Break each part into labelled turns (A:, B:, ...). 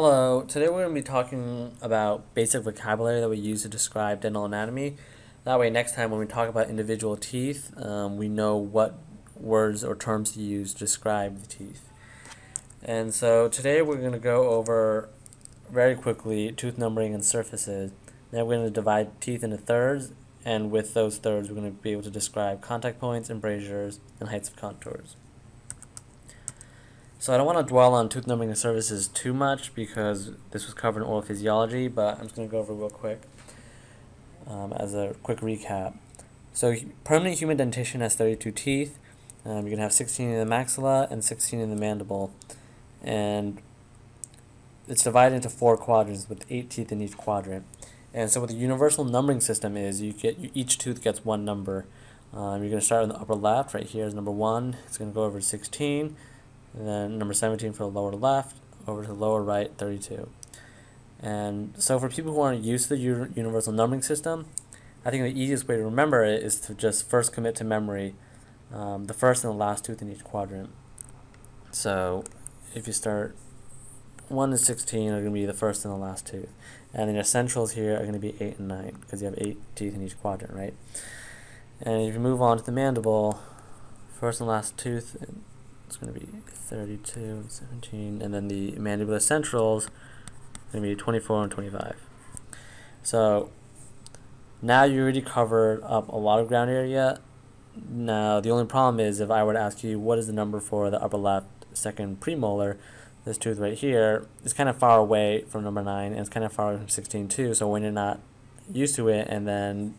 A: Hello, today we're going to be talking about basic vocabulary that we use to describe dental anatomy. That way next time when we talk about individual teeth, um, we know what words or terms to use to describe the teeth. And so today we're going to go over very quickly tooth numbering and surfaces. Then we're going to divide teeth into thirds and with those thirds we're going to be able to describe contact points, embrasures, and heights of contours. So I don't want to dwell on tooth numbering and surfaces too much because this was covered in oral physiology, but I'm just going to go over real quick um, as a quick recap. So permanent human dentition has 32 teeth. Um, you can have 16 in the maxilla and 16 in the mandible. And it's divided into four quadrants with eight teeth in each quadrant. And so what the universal numbering system is, you get each tooth gets one number. Um, you're going to start in the upper left. Right here is number one. It's going to go over to 16 and then number 17 for the lower left, over to the lower right, 32. And so for people who aren't used to the universal numbering system, I think the easiest way to remember it is to just first commit to memory um, the first and the last tooth in each quadrant. So if you start 1 to 16 are going to be the first and the last tooth. And then your centrals here are going to be 8 and 9 because you have 8 teeth in each quadrant, right? And if you move on to the mandible, first and last tooth it's going to be 32 and 17, and then the mandibular centrals going to be 24 and 25. So now you already covered up a lot of ground area. Now the only problem is if I were to ask you what is the number for the upper left second premolar, this tooth right here is kind of far away from number 9 and it's kind of far away from 16 too. So when you're not used to it and then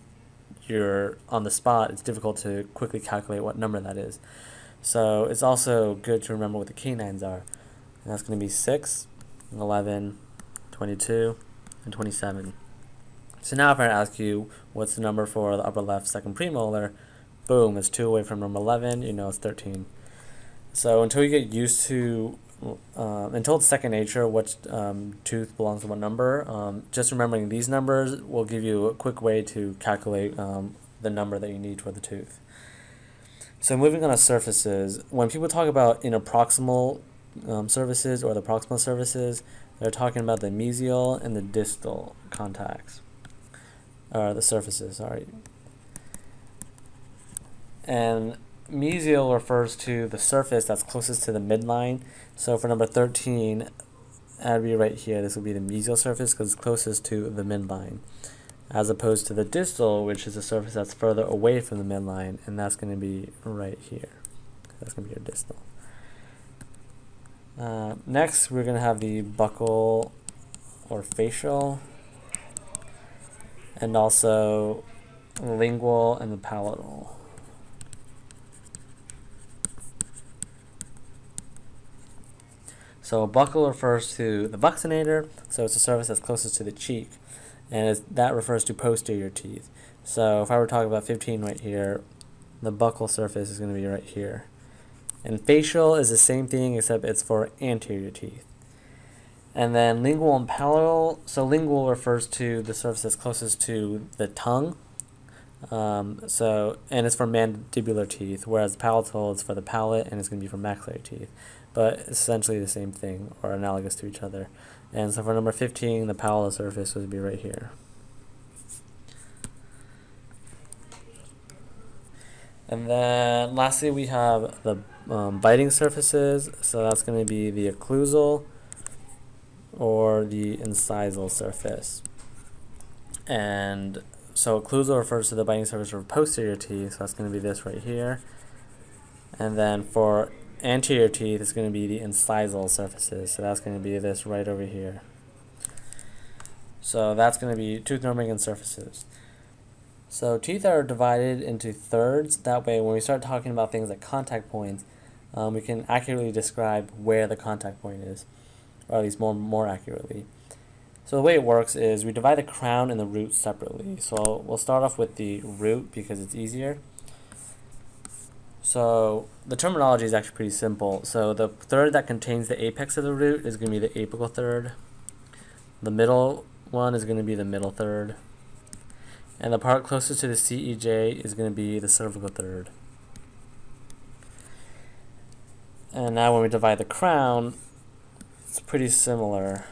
A: you're on the spot, it's difficult to quickly calculate what number that is. So it's also good to remember what the canines are. And that's going to be 6, 11, 22, and 27. So now if I ask you what's the number for the upper left second premolar, boom, it's 2 away from number 11, you know it's 13. So until you get used to, uh, until it's second nature, which um, tooth belongs to what number, um, just remembering these numbers will give you a quick way to calculate um, the number that you need for the tooth. So moving on to surfaces, when people talk about interproximal um, surfaces or the proximal surfaces, they're talking about the mesial and the distal contacts, or the surfaces, sorry. And mesial refers to the surface that's closest to the midline. So for number 13, that'd be right here. This would be the mesial surface because it's closest to the midline as opposed to the distal, which is a surface that's further away from the midline, and that's going to be right here. That's going to be your distal. Uh, next, we're going to have the buccal or facial, and also lingual and the palatal. So buccal refers to the buccinator, so it's a surface that's closest to the cheek and that refers to posterior teeth. So if I were talking about 15 right here, the buccal surface is going to be right here. And facial is the same thing except it's for anterior teeth. And then lingual and palatal, so lingual refers to the surface that's closest to the tongue. Um, so, and it's for mandibular teeth, whereas palatal is for the palate and it's going to be for maxillary teeth. But essentially the same thing or analogous to each other. And so for number 15, the palatal surface would be right here. And then lastly, we have the um, biting surfaces. So that's going to be the occlusal or the incisal surface. And so occlusal refers to the biting surface of posterior teeth. So that's going to be this right here. And then for anterior teeth is going to be the incisal surfaces. So that's going to be this right over here. So that's going to be tooth numbering surfaces. So teeth are divided into thirds. That way when we start talking about things like contact points, um, we can accurately describe where the contact point is, or at least more, more accurately. So the way it works is we divide the crown and the root separately. So we'll start off with the root because it's easier. So the terminology is actually pretty simple. So the third that contains the apex of the root is going to be the apical third. The middle one is going to be the middle third. And the part closest to the CEJ is going to be the cervical third. And now when we divide the crown, it's pretty similar.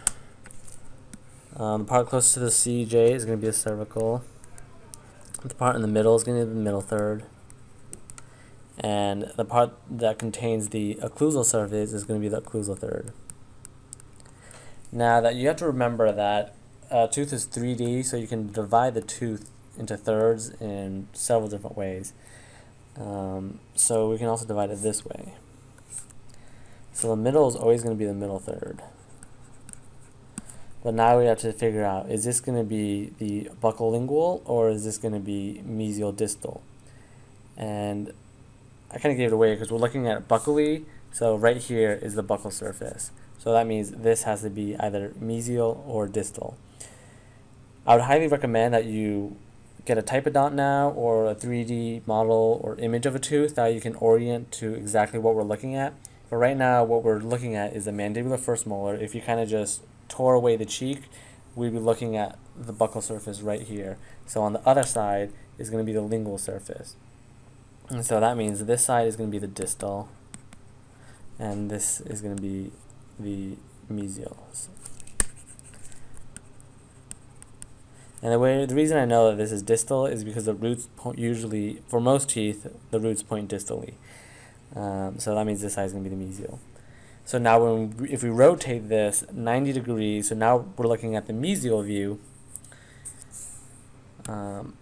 A: Um, the part close to the CEJ is going to be the cervical. The part in the middle is going to be the middle third. And the part that contains the occlusal surface is going to be the occlusal third. Now that you have to remember that a tooth is 3D, so you can divide the tooth into thirds in several different ways. Um, so we can also divide it this way. So the middle is always going to be the middle third. But now we have to figure out, is this going to be the buccolingual or is this going to be mesial distal? And I kind of gave it away because we're looking at buccally, so right here is the buccal surface. So that means this has to be either mesial or distal. I would highly recommend that you get a typodont now or a 3D model or image of a tooth that you can orient to exactly what we're looking at. But right now what we're looking at is the mandibular first molar. If you kind of just tore away the cheek, we'd be looking at the buccal surface right here. So on the other side is going to be the lingual surface. And so that means this side is going to be the distal and this is going to be the mesial. And the way the reason I know that this is distal is because the roots point usually for most teeth the roots point distally. Um, so that means this side is going to be the mesial. So now when we, if we rotate this 90 degrees, so now we're looking at the mesial view. Um,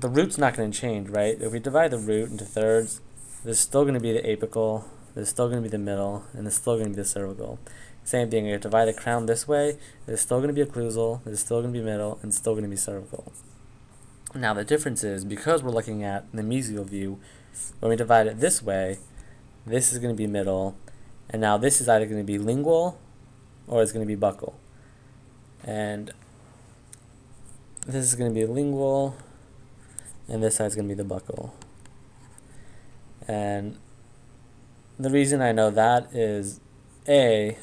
A: the root's not going to change, right? If we divide the root into thirds, there's still going to be the apical, there's still going to be the middle, and there's still going to be the cervical. Same thing, if you divide the crown this way, there's still going to be occlusal, there's still going to be middle, and still going to be cervical. Now the difference is, because we're looking at the mesial view, when we divide it this way, this is going to be middle, and now this is either going to be lingual, or it's going to be buccal. And this is going to be lingual, and this side is going to be the buccal. And the reason I know that is A,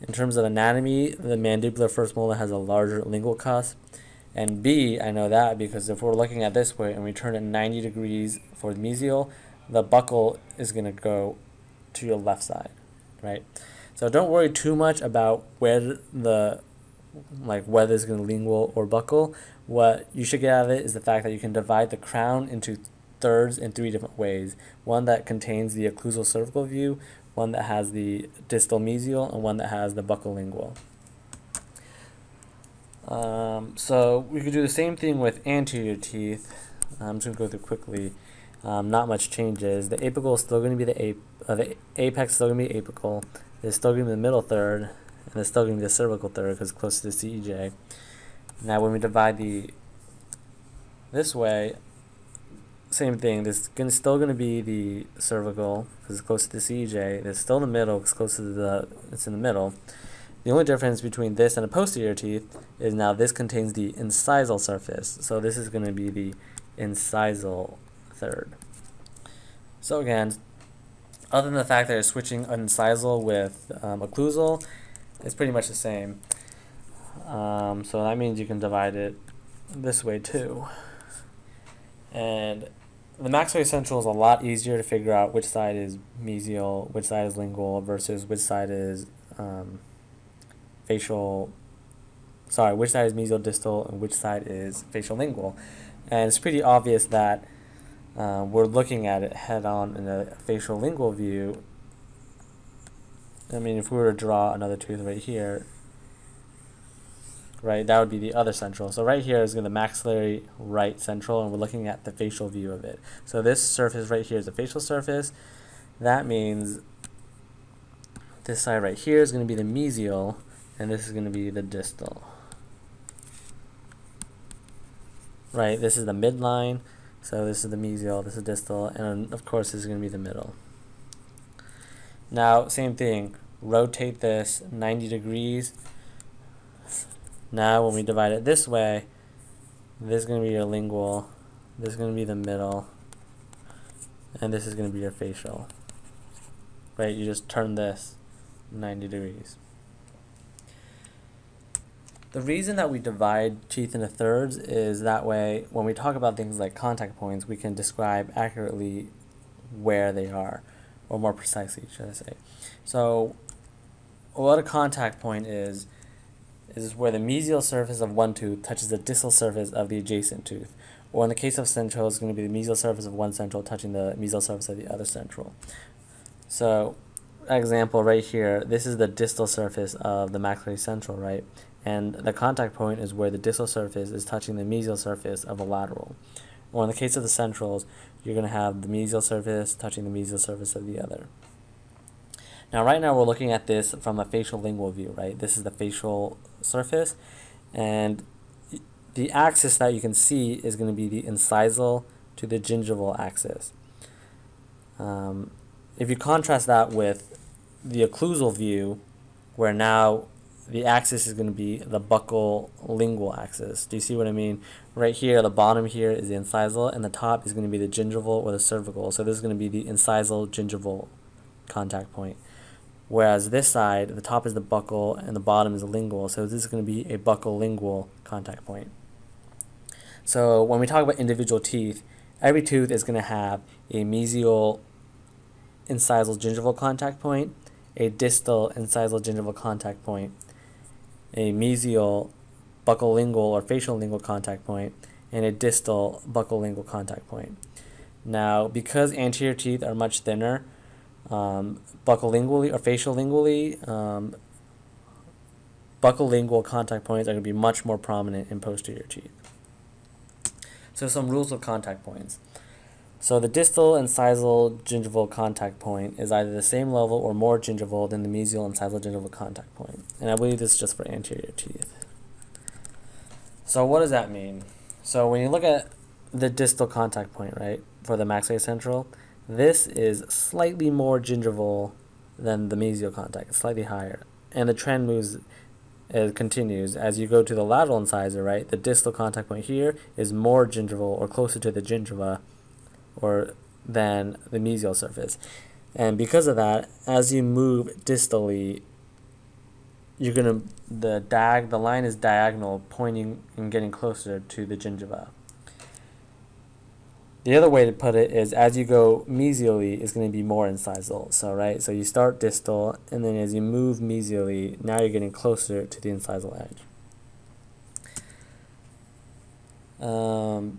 A: in terms of anatomy, the mandibular first molar has a larger lingual cusp. And B, I know that because if we're looking at this way and we turn it 90 degrees for the mesial, the buccal is going to go to your left side, right? So don't worry too much about where the, like whether it's going to lingual or buccal. What you should get out of it is the fact that you can divide the crown into thirds in three different ways. One that contains the occlusal cervical view, one that has the distal mesial, and one that has the buccolingual. Um, so we could do the same thing with anterior teeth. I'm just going to go through quickly. Um, not much changes. The apical is still going to be the, ap uh, the apex is still going to be apical. It's still going to be the middle third, and it's still going to be the cervical third because it's close to the CEJ. Now when we divide the this way, same thing. There's gonna, still going to be the cervical because it's close to the CEJ. There's still the middle because close to the it's in the middle. The only difference between this and a posterior teeth is now this contains the incisal surface. So this is going to be the incisal third. So again, other than the fact that you're switching incisal with um, occlusal, it's pretty much the same. Um, so that means you can divide it this way too. And the maxillary central is a lot easier to figure out which side is mesial, which side is lingual, versus which side is um, facial. Sorry, which side is mesial distal and which side is facial lingual. And it's pretty obvious that uh, we're looking at it head on in a facial lingual view. I mean, if we were to draw another tooth right here, right? That would be the other central. So right here is going to the maxillary right central, and we're looking at the facial view of it. So this surface right here is the facial surface. That means this side right here is going to be the mesial, and this is going to be the distal. Right, this is the midline, so this is the mesial, this is distal, and of course this is going to be the middle. Now, same thing, rotate this 90 degrees, now when we divide it this way, this is going to be your lingual, this is going to be the middle, and this is going to be your facial. Right, you just turn this 90 degrees. The reason that we divide teeth into thirds is that way when we talk about things like contact points, we can describe accurately where they are, or more precisely, should I say. So, what a contact point is, is where the mesial surface of one tooth touches the distal surface of the adjacent tooth. Or in the case of central, it's going to be the mesial surface of one central touching the mesial surface of the other central. So, example right here, this is the distal surface of the maxillary central, right? And the contact point is where the distal surface is touching the mesial surface of a lateral. Or in the case of the centrals, you're going to have the mesial surface touching the mesial surface of the other. Now, right now we're looking at this from a facial lingual view, right? This is the facial surface, and the axis that you can see is going to be the incisal to the gingival axis. Um, if you contrast that with the occlusal view, where now the axis is going to be the buccal lingual axis. Do you see what I mean? Right here, the bottom here is the incisal, and the top is going to be the gingival or the cervical. So this is going to be the incisal gingival contact point. Whereas this side, the top is the buccal and the bottom is the lingual. So this is going to be a buccal lingual contact point. So when we talk about individual teeth, every tooth is going to have a mesial incisal gingival contact point, a distal incisal gingival contact point, a mesial buccal lingual or facial lingual contact point, and a distal buccal lingual contact point. Now, because anterior teeth are much thinner, um, buccolingually or facial lingually, um, buccolingual contact points are going to be much more prominent in posterior teeth. So some rules of contact points. So the distal and incisal gingival contact point is either the same level or more gingival than the mesial incisal gingival contact point. And I believe this is just for anterior teeth. So what does that mean? So when you look at the distal contact point, right, for the maxillary central, this is slightly more gingival than the mesial contact, it's slightly higher. And the trend moves it uh, continues as you go to the lateral incisor, right? The distal contact point here is more gingival or closer to the gingiva or than the mesial surface. And because of that, as you move distally, you're gonna the dag the line is diagonal, pointing and getting closer to the gingiva. The other way to put it is as you go mesially, it's going to be more incisal. So, right, so you start distal, and then as you move mesially, now you're getting closer to the incisal edge. Um,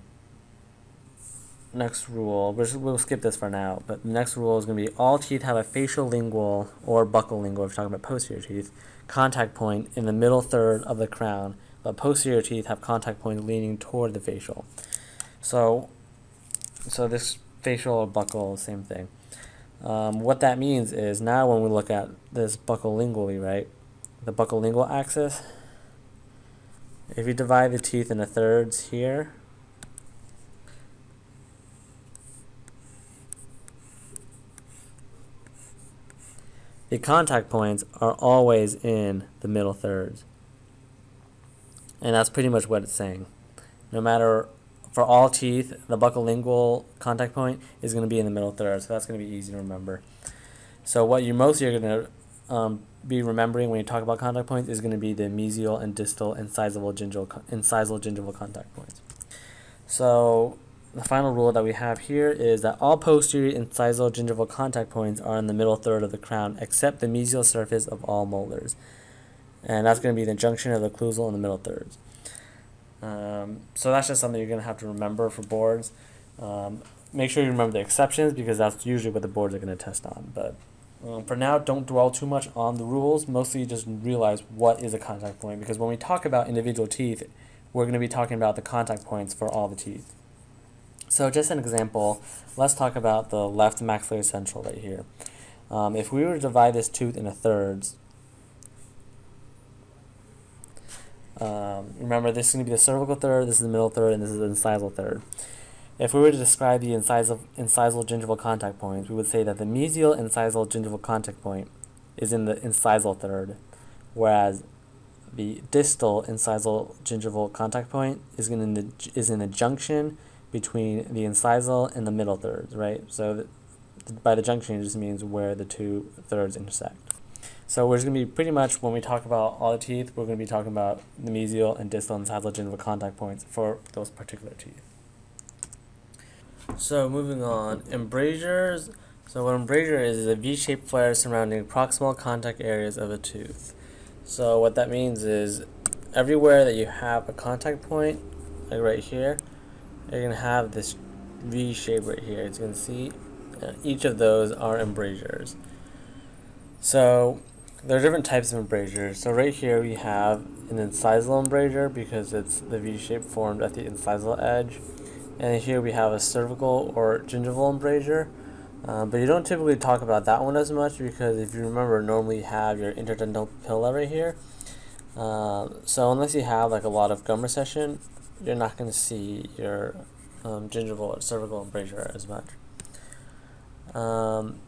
A: next rule, we'll, we'll skip this for now, but the next rule is going to be all teeth have a facial lingual or buccal lingual, if you're talking about posterior teeth, contact point in the middle third of the crown, but posterior teeth have contact point leaning toward the facial. So so this facial or buccal, same thing. Um, what that means is now when we look at this buccal lingually, right, the buccal lingual axis, if you divide the teeth into thirds here, the contact points are always in the middle thirds. And that's pretty much what it's saying. No matter for all teeth, the buccolingual contact point is going to be in the middle third, so that's going to be easy to remember. So what you're mostly are going to um, be remembering when you talk about contact points is going to be the mesial and distal incisal gingival, incisal gingival contact points. So the final rule that we have here is that all posterior incisal gingival contact points are in the middle third of the crown except the mesial surface of all molars. And that's going to be the junction of the occlusal and the middle thirds. Um, so that's just something you're going to have to remember for boards. Um, make sure you remember the exceptions because that's usually what the boards are going to test on. But um, for now, don't dwell too much on the rules. Mostly just realize what is a contact point because when we talk about individual teeth, we're going to be talking about the contact points for all the teeth. So just an example, let's talk about the left maxillary central right here. Um, if we were to divide this tooth into thirds, Um, remember, this is going to be the cervical third, this is the middle third, and this is the incisal third. If we were to describe the incisal, incisal gingival contact points, we would say that the mesial incisal gingival contact point is in the incisal third, whereas the distal incisal gingival contact point is in the is in the junction between the incisal and the middle thirds, right? So by the junction, it just means where the two thirds intersect. So we're just going to be pretty much, when we talk about all the teeth, we're going to be talking about the mesial and distal and gingival contact points for those particular teeth. So moving on, embrasures. So what embrasure is is a V-shaped flare surrounding proximal contact areas of a tooth. So what that means is everywhere that you have a contact point, like right here, you're to have this V shape right here. As you can see, uh, each of those are embrasures. So there are different types of embrasures. So right here we have an incisal embrasure because it's the V shape formed at the incisal edge. And here we have a cervical or gingival embrasure. Uh, but you don't typically talk about that one as much because if you remember, normally you have your interdental papilla right here. Uh, so unless you have like a lot of gum recession, you're not going to see your um, gingival or cervical embrasure as much. Um,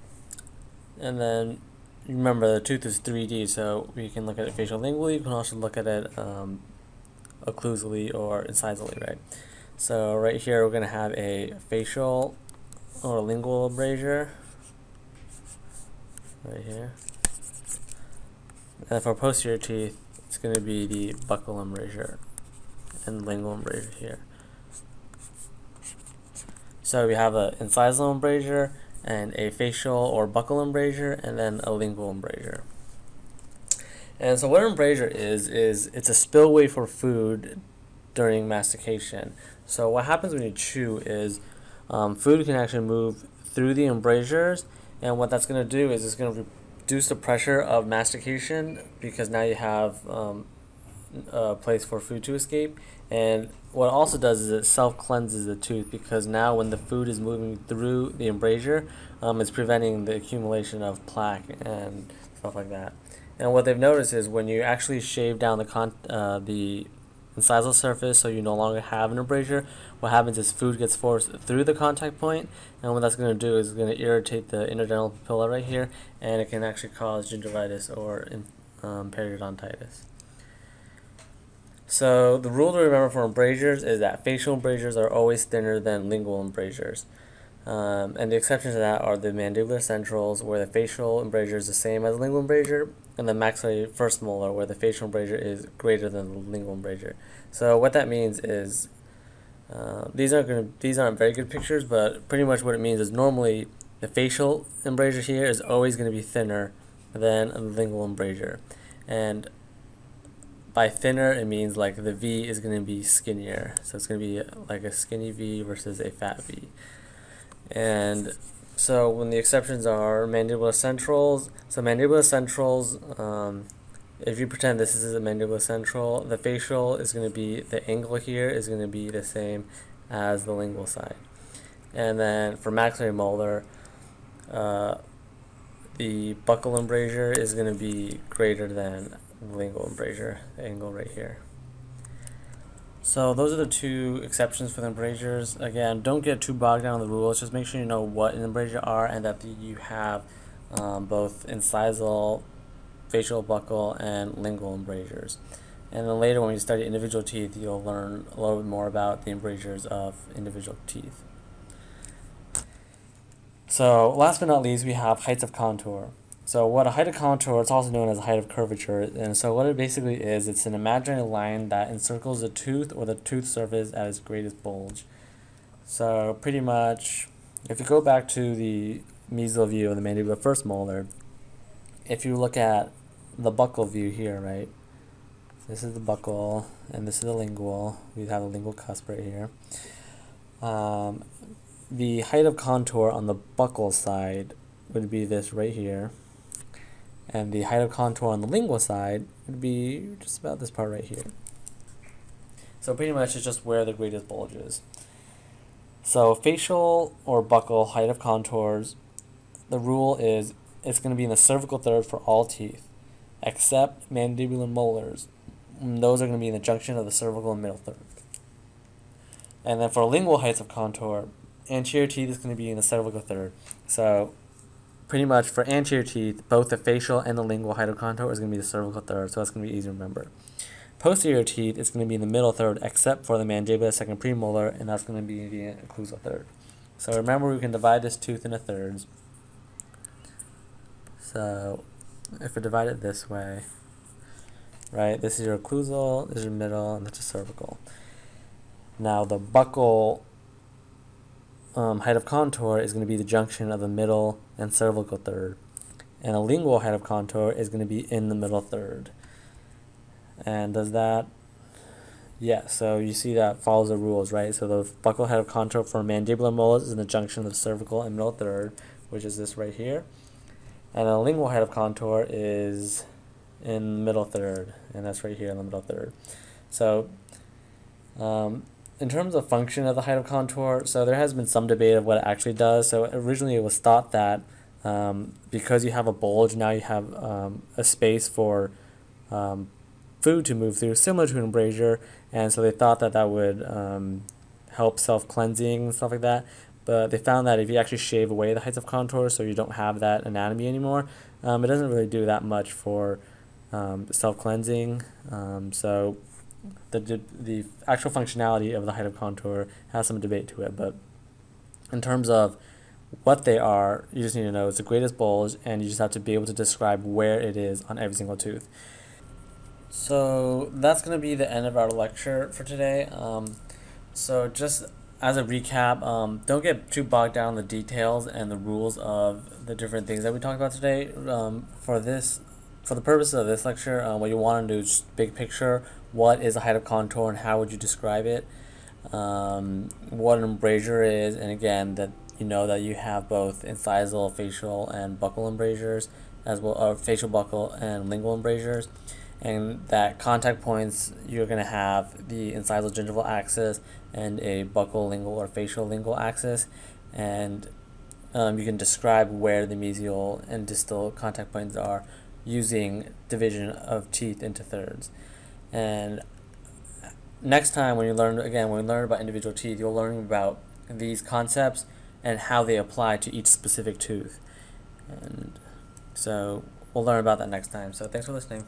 A: and then remember the tooth is 3D, so we can look at it facial lingually. You can also look at it um, occlusally or incisally, right? So right here we're going to have a facial or lingual embrasure right here. And for posterior teeth, it's going to be the buccal embrasure and lingual embrasure here. So we have an incisal embrasure and a facial or buccal embrasure and then a lingual embrasure. And so what an embrasure is, is it's a spillway for food during mastication. So what happens when you chew is um, food can actually move through the embrasures and what that's going to do is it's going to reduce the pressure of mastication because now you have um, a place for food to escape and what it also does is it self cleanses the tooth because now when the food is moving through the embrasure, um, it's preventing the accumulation of plaque and stuff like that. And what they've noticed is when you actually shave down the con uh, the incisal surface so you no longer have an embrasure, what happens is food gets forced through the contact point, and what that's going to do is going to irritate the interdental papilla right here, and it can actually cause gingivitis or um, periodontitis. So the rule to remember for embrasures is that facial embrasures are always thinner than lingual embrasures. Um, and the exceptions to that are the mandibular centrals, where the facial embrasure is the same as the lingual embrasure, and the maxillary first molar, where the facial embrasure is greater than the lingual embrasure. So what that means is, uh, these aren't going these aren't very good pictures, but pretty much what it means is normally the facial embrasure here is always going to be thinner than the lingual embrasure, and by thinner, it means like the V is going to be skinnier. So it's going to be like a skinny V versus a fat V. And so when the exceptions are mandibular centrals, so mandibular centrals, um, if you pretend this is a mandibular central, the facial is going to be, the angle here is going to be the same as the lingual side. And then for maxillary molar, uh, the buccal embrasure is going to be greater than lingual embrasure angle right here. So those are the two exceptions for the embrasures. Again, don't get too bogged down in the rules. Just make sure you know what an embrasure are and that you have um, both incisal, facial buccal, and lingual embrasures. And then later when you study individual teeth, you'll learn a little bit more about the embrasures of individual teeth. So last but not least, we have heights of contour. So what a height of contour, it's also known as a height of curvature. And so what it basically is, it's an imaginary line that encircles the tooth or the tooth surface at its greatest bulge. So pretty much, if you go back to the mesial view of the mandibular first molar, if you look at the buccal view here, right? This is the buccal, and this is the lingual. We have a lingual cusp right here. Um, the height of contour on the buccal side would be this right here and the height of contour on the lingual side would be just about this part right here. So pretty much it's just where the greatest bulge is. So facial or buccal height of contours, the rule is it's going to be in the cervical third for all teeth, except mandibular molars. And those are going to be in the junction of the cervical and middle third. And then for lingual heights of contour, anterior teeth is going to be in the cervical third. So pretty much for anterior teeth, both the facial and the lingual of contour is going to be the cervical third, so that's going to be easy to remember. Posterior teeth, it's going to be in the middle third, except for the mandibular second premolar, and that's going to be the occlusal third. So remember, we can divide this tooth into thirds. So if we divide it this way, right, this is your occlusal, this is your middle, and this is cervical. Now the buccal um, height of contour is going to be the junction of the middle and cervical third. And a lingual height of contour is going to be in the middle third. And does that yeah, so you see that follows the rules, right? So the buccal height of contour for mandibular molars is in the junction of the cervical and middle third, which is this right here. And a lingual height of contour is in the middle third, and that's right here in the middle third. So um, in terms of function of the height of contour, so there has been some debate of what it actually does. So originally it was thought that um, because you have a bulge, now you have um, a space for um, food to move through, similar to an embrasure, and so they thought that that would um, help self-cleansing and stuff like that. But they found that if you actually shave away the heights of contour, so you don't have that anatomy anymore, um, it doesn't really do that much for um, self-cleansing. Um, so the the actual functionality of the height of contour has some debate to it, but in terms of what they are, you just need to know it's the greatest bulge, and you just have to be able to describe where it is on every single tooth. So that's going to be the end of our lecture for today. Um, so just as a recap, um, don't get too bogged down in the details and the rules of the different things that we talked about today. Um, for this, for the purpose of this lecture, um, what you want to do is big picture. What is a height of contour and how would you describe it? Um, what an embrasure is, and again that you know that you have both incisal, facial, and buccal embrasures, as well, or facial buccal and lingual embrasures. And that contact points you're going to have the incisal gingival axis and a buccal lingual or facial lingual axis. And um, you can describe where the mesial and distal contact points are using division of teeth into thirds and next time when you learn again when you learn about individual teeth you'll learn about these concepts and how they apply to each specific tooth. And so we'll learn about that next time. So thanks for listening